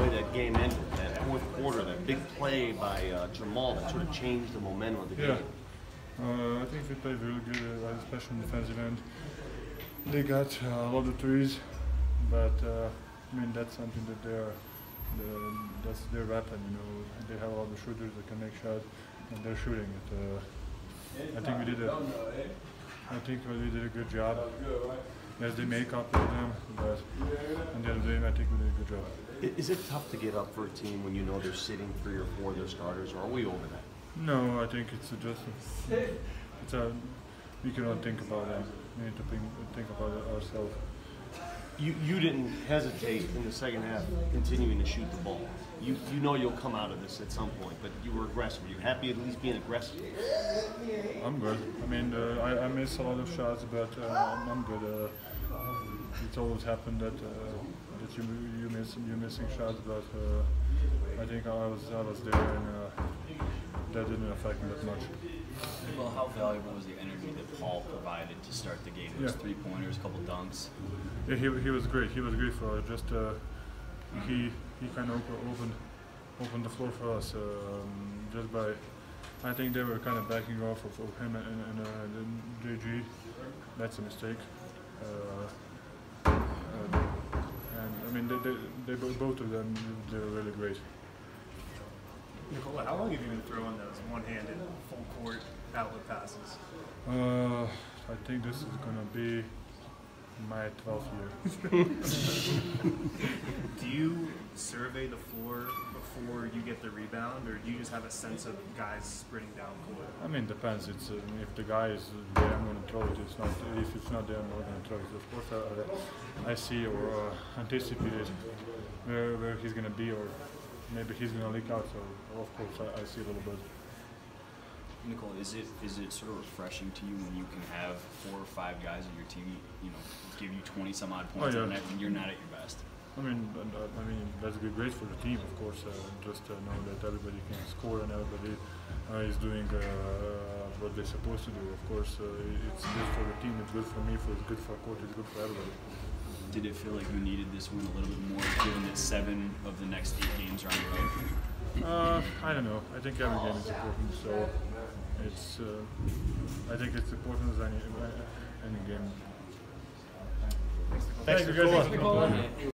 the way that game ended, that fourth quarter, that big play by uh, Jamal that sort of changed the momentum of the Yeah. game. Uh, I think we played really good, uh, especially in defensive end. They got uh, a lot of threes, but uh, I mean that's something that they are. The, that's their weapon, you know. They have a lot of shooters that can make shots, and they're shooting it. Uh, I think we did a. I think we did a good job. Yes, they make up with them, but at the end of the day, I think we did a good job. Is it tough to get up for a team when you know they're sitting three or four of their starters, or are we over that? No, I think it's just it's a we cannot think about them. We need to think, think about it ourselves. You, you didn't hesitate in the second half continuing to shoot the ball. You, you know you'll come out of this at some point, but you were aggressive. You're happy at least being aggressive. I'm good. I mean, uh, I, I miss a lot of shots, but uh, I'm, I'm good. Uh, it's always happened that uh, that you you miss you missing shots, but uh, I think I was I was there and uh, that didn't affect me that much. Well, how valuable was the energy that Paul provided to start the game? Those Yeah. three pointers, a couple dunks. Yeah, he, he was great. He was great for us. Just uh, he he kind of opened opened the floor for us um, just by. I think they were kind of backing off of, of him and, and, uh, and JG. That's a mistake. Uh, and I mean, they, they, they both of them they were really great. Nikola, how long have you been throwing those one-handed full court outlet passes? Uh, I think this is gonna be my 12th year. Do you survey the floor before you get the rebound, or do you just have a sense of guys sprinting down court? I mean, it depends. It's uh, if the guy is there, I'm gonna throw it. It's not. If it's not there, I'm not gonna throw it. Of course, I, I see or uh, anticipate where where he's gonna be, or maybe he's gonna leak out. So of course, I, I see a little bit. Nikola, is it is it sort of refreshing to you when you can have four or five guys on your team, you know, give you twenty some odd points yeah. every night when you're not at your best? I mean, and, uh, I mean that's good, great for the team, of course. Uh, just to know that everybody can score and everybody uh, is doing uh, what they're supposed to do. Of course, uh, it's good for the team. It's good for me. For it's good for court. It's good for everybody. Did it feel like you needed this win a little bit more, given that seven of the next eight games are on the road? Uh, I don't know. I think every game is important, so it's. Uh, I think it's important as any any game. Thanks, Thank you, guys. Nikola.